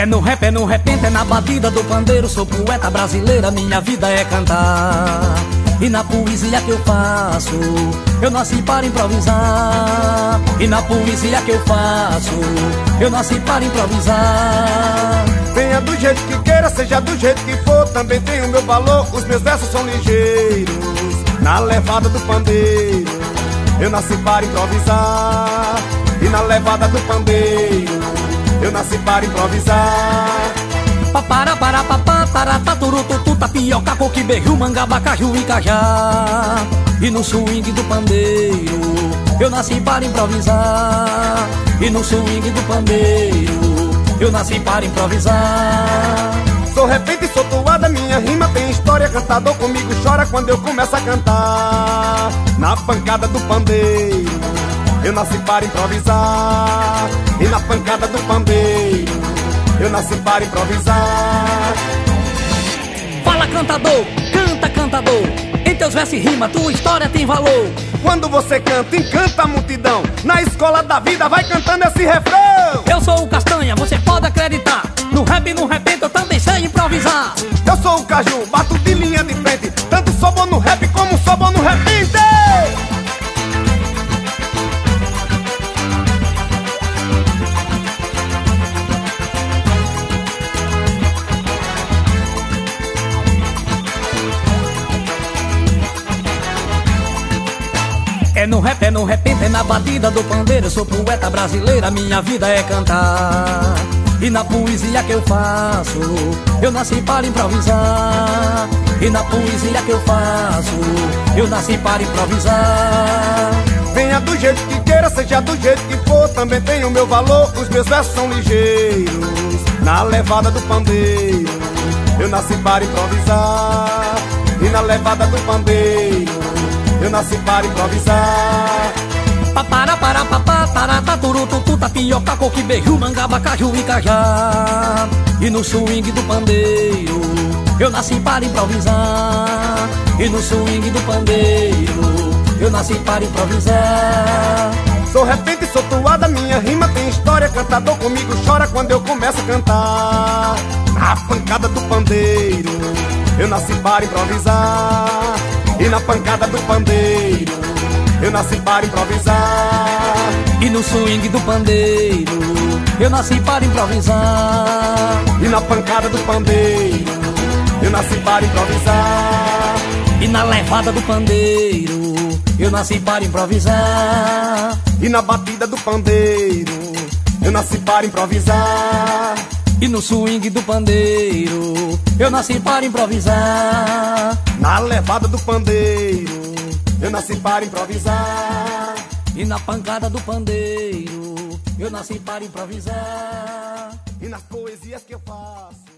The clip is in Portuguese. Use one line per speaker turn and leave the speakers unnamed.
É no rap, é no repente, é na batida do pandeiro. Sou poeta brasileira, minha vida é cantar E na poesia que eu faço Eu nasci para improvisar. E na poesia que eu faço Eu nasci para improvisar.
Venha do jeito que queira, seja do jeito que for Também tem o meu valor, os meus versos são ligeiros Na levada do pandeiro. Eu nasci para improvisar E na levada do pandeiro eu nasci para improvisar.
Papara para papá, turututu, tapioca, coque, berril, mangaba, caju e cajá. E no swing do pandeiro Eu nasci para improvisar. E no swing do pandeiro Eu nasci para improvisar.
Sou repente, sou toada, minha rima tem história. Cantador comigo chora quando eu começo a cantar. Na pancada do pandeiro eu nasci para improvisar. E na pancada do pandeiro Eu nasci para improvisar
cantador, canta cantador. Em teus versos rima, tua história tem valor.
Quando você canta, encanta a multidão. Na escola da vida vai cantando esse refrão.
Eu sou o Castanha, você pode acreditar. No rap e no repente eu também sei improvisar.
Eu sou o Caju, bato de linha de frente
no rap, é no repente, é na batida do pandeiro. Eu sou poeta brasileira, minha vida é cantar. E na poesia que eu faço Eu nasci para improvisar. E na poesia que eu faço Eu nasci para improvisar.
Venha do jeito que queira, seja do jeito que for Também tem o meu valor, os meus versos são ligeiros Na levada do pandeiro. Eu nasci para improvisar E na levada do pandeiro eu nasci para improvisar.
Papara para papá, tarata, turututu, tapioca, coque, beiju, mangaba, caju e cajá E no swing do pandeiro Eu nasci para improvisar. E no swing do pandeiro Eu nasci para improvisar.
Sou repente, sou toada, minha rima tem história. Cantador comigo chora quando eu começo a cantar. Na pancada do pandeiro Eu nasci para improvisar e na pancada do pandeiro Eu nasci para improvisar.
E no swing do pandeiro Eu nasci para improvisar.
E na pancada do pandeiro Eu nasci para improvisar.
E na levada do pandeiro Eu nasci para improvisar.
E na batida do pandeiro Eu nasci para improvisar.
E no swing do pandeiro Eu nasci para improvisar
Na levada do pandeiro Eu nasci para improvisar.
E na pancada do pandeiro Eu nasci para improvisar.
E nas poesias que eu faço